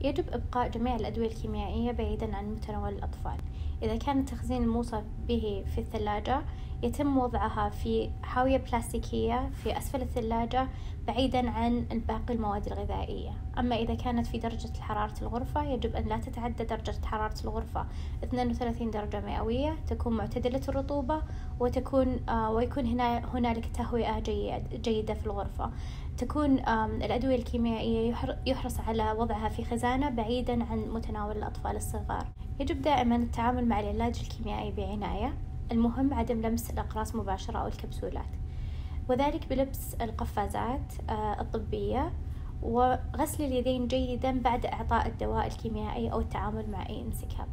يجب إبقاء جميع الأدوية الكيميائية بعيدا عن متناول الأطفال. إذا كان التخزين الموصى به في الثلاجة يتم وضعها في حاوية بلاستيكية في أسفل الثلاجة بعيدا عن باقي المواد الغذائية. أما إذا كانت في درجة حرارة الغرفة يجب أن لا تتعدى درجة حرارة الغرفة. 32 درجة مئوية تكون معتدلة الرطوبة وتكون آه ويكون هنا هنالك تهوية جيدة في الغرفة. تكون الأدوية الكيميائية يحرص على وضعها في خزانة بعيدا عن متناول الأطفال الصغار. يجب دائما التعامل مع العلاج الكيميائي بعناية. المهم عدم لمس الأقراص مباشرة أو الكبسولات. وذلك بلبس القفازات آه، الطبية وغسل اليدين جيدا بعد إعطاء الدواء الكيميائي أو التعامل مع أي انسكاب.